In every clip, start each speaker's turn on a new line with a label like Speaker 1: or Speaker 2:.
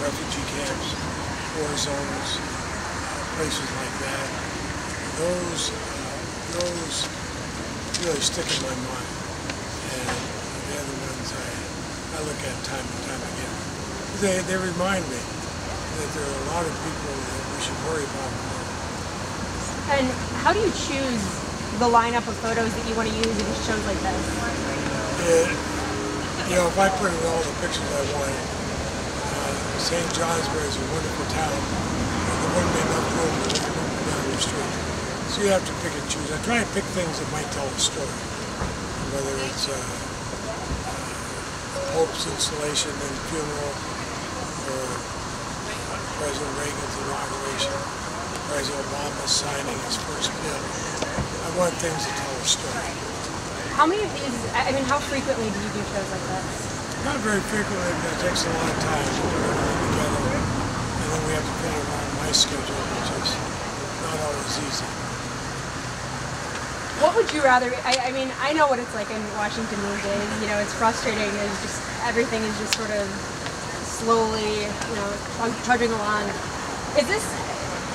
Speaker 1: refugee camps, war zones, places like that. Those, uh, those really stick in my mind. And they're the ones I, I look at time and time again. They, they remind me that there are a lot of people that we should worry about more.
Speaker 2: And how do you choose the lineup of photos that you want to use in shows like this?
Speaker 1: It, you know, if I in all the pictures I wanted, uh, St. Johnsbury is a wonderful town. There wouldn't be enough room to up and down street. So you have to pick and choose. I try and pick things that might tell a story, whether it's uh, uh, Pope's installation and funeral, or President Reagan's inauguration, President Obama signing his first bill. I want things to tell a story.
Speaker 2: How many of these, I mean, how frequently do you do shows like this?
Speaker 1: Not very frequently, but it takes a lot of time to put everything together. And then we have to fit it around my schedule, which is not always easy.
Speaker 2: What would you rather, I, I mean, I know what it's like in Washington these days. You know, it's frustrating. It's just, everything is just sort of slowly, you know, trudg- trudging along. Is this,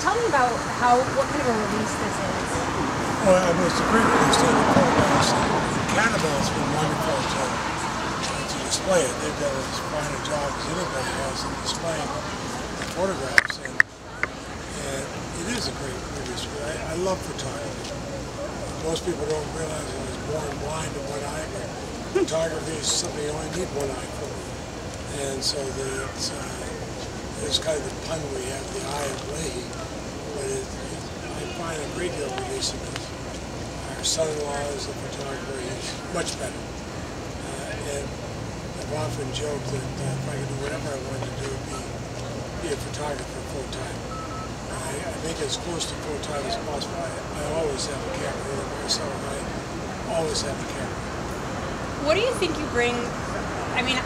Speaker 2: tell me about how, what kind of a release this is.
Speaker 1: Well, I mean, it's a great release of the photographs. Catamount has been wonderful to, to display it. They've done as fine a job as anybody has in displaying the photographs. And, and it is a great release. I, I love photography. Most people don't realize I was born blind in one eye, but photography is something you only need one eye for. And so the, it's, uh, it's kind of the pun we have, the eye of Leahy. But it, it, I find a great deal of release in it. Our son-in-law is a photographer. He's much better. Uh, and often joked that uh, if I could do whatever I wanted to do, be, be a photographer full time. I, I make it as close to full time as possible. I, I always have a camera. Myself or I always have a camera.
Speaker 2: What do you think you bring? I mean,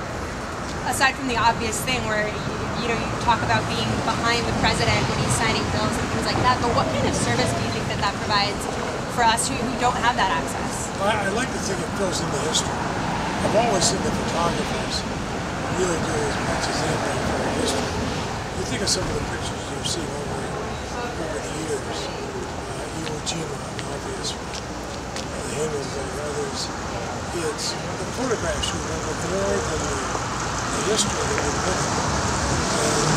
Speaker 2: aside from the obvious thing where you, you know you talk about being behind the president when he's signing bills and things like that, but what kind of service do you think that that provides for us who, who don't have that access?
Speaker 1: I, I like to think it fills in the history. I've always said that photographers really do as much as anybody for our history. You think of some of the pictures you've seen over over the years, uh, Iwo Jima, an obvious one, uh, the Hindenburg, others. It's the photographs you remember more than the, the history that we live in. And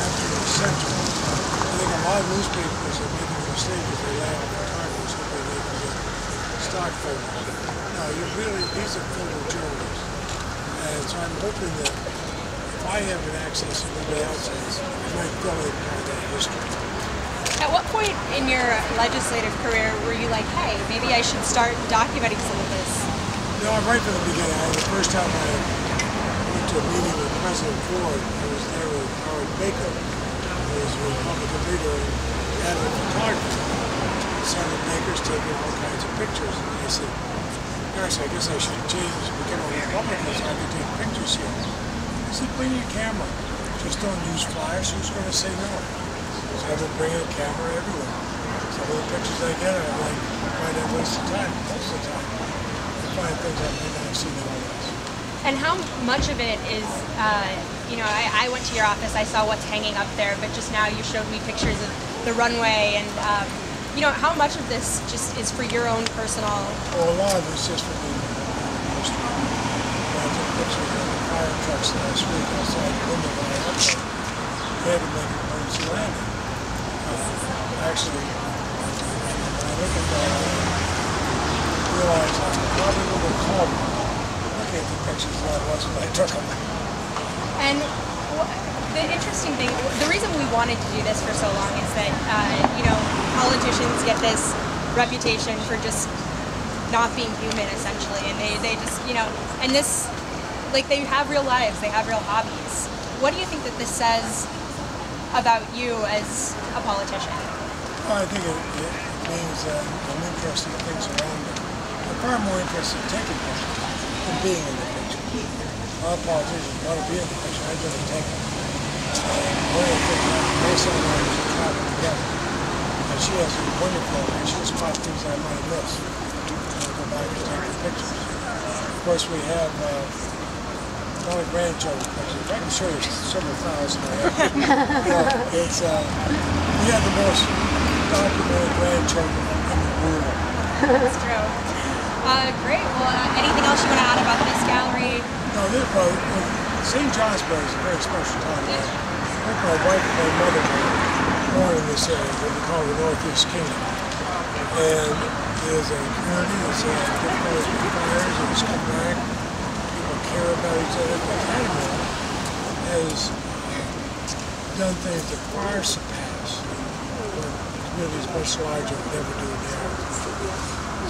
Speaker 1: after the century, I think a lot of newspapers are making a mistake if they lay out photographers hoping they can get stock photos. No, you really, these are photojournalists. And so I'm hoping that if I have an access and nobody else has, I might fill in part of that history.
Speaker 2: At what point in your legislative career were you like, hey, maybe I should start documenting some of this?
Speaker 1: No, I'm right from the beginning. I, the first time I went to a meeting with President Ford, I was there with Howard Baker, who was a Republican leader and avid photographer. Senator Baker's taking all kinds pictures. And I said, gosh, I guess I should change, become a Republican so I can take pictures here. He said, bring your camera. Just don't use flyers. Who's going to say no? So I've been bringing a camera everywhere. Some of the pictures I get, I'm like, why not waste the time? Most of the time. I find things I might not have seen otherwise.
Speaker 2: And how much of it is, uh, you know, I, I went to your office, I saw what's hanging up there, but just now you showed me pictures of the runway and, um, you know, how much of this just is for your own personal
Speaker 1: Well, a lot of it's just for being history. I took pictures of the fire trucks last week outside Lindenwood Airport. They had to make an emergency landing. Uh, actually, when I look at that, I realize I'm probably a little calmer looking at the pictures than I was when I took them.
Speaker 2: And the interesting thing, the reason we wanted to do this for so long is that, uh, you know, politicians get this reputation for just not being human, essentially, and they, they just, you know, and this, like, they have real lives, they have real hobbies. What do you think that this says about you as a politician?
Speaker 1: Well, I think it, it means that I'm interested in things around me. I'm far more interested in taking pictures than being in the picture. A lot of politicians want to be in the picture. I'd rather take them. And one of the things that Marcelle and I used to travel together. And she has a wonderful, and she'll spot things I might have missed. I'll go back and take the pictures. Of course, we have uh, not a grandchildren picture. I can show you several thousand. I have. yeah, it's uh, we have the most documented grandchildren in the world.
Speaker 2: That's true. Uh, great. Well, uh, anything else you want to add about this gallery?
Speaker 1: No, this well, St. John's Johnsbury is a very special town. Uh, both my wife and my mother born in this area, what we call the Northeast Kingdom. And there's a community that's difficult with fires and it's come back. People care about each other. But Catamount has done things that far surpass what communities much larger would never do now.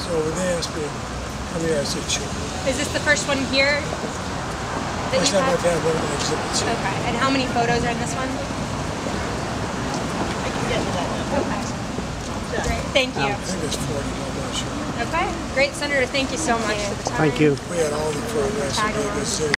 Speaker 1: So when they asked me come here, I said, sure.
Speaker 2: Is this the first one here? That
Speaker 1: First time? I've had one of my exhibits here.
Speaker 2: Okay. And how many photos are in this one? Okay. Great. Thank you.
Speaker 1: I think it's 40, I'm not sure.
Speaker 2: Okay. Great, Senator. Thank you so much for the time.
Speaker 3: Thank you.
Speaker 1: We had all the progress in Vegas City.